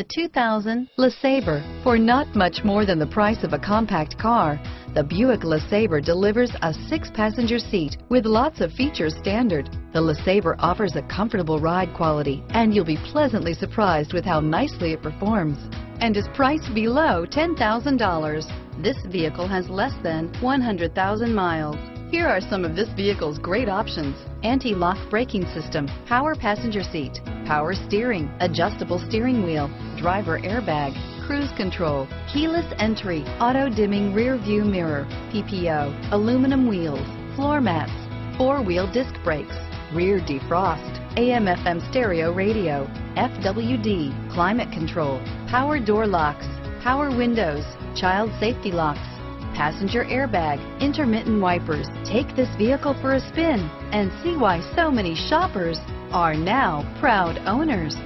The 2000 LeSabre. For not much more than the price of a compact car, the Buick LeSabre delivers a six-passenger seat with lots of features standard. The LeSabre offers a comfortable ride quality, and you'll be pleasantly surprised with how nicely it performs and is priced below $10,000. This vehicle has less than 100,000 miles. Here are some of this vehicle's great options. Anti-lock braking system, power passenger seat, power steering, adjustable steering wheel, driver airbag, cruise control, keyless entry, auto dimming rear view mirror, PPO, aluminum wheels, floor mats, four-wheel disc brakes, rear defrost, AM FM stereo radio, FWD, climate control, power door locks, power windows, child safety locks, passenger airbag, intermittent wipers. Take this vehicle for a spin and see why so many shoppers are now proud owners.